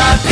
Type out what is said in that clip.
Nada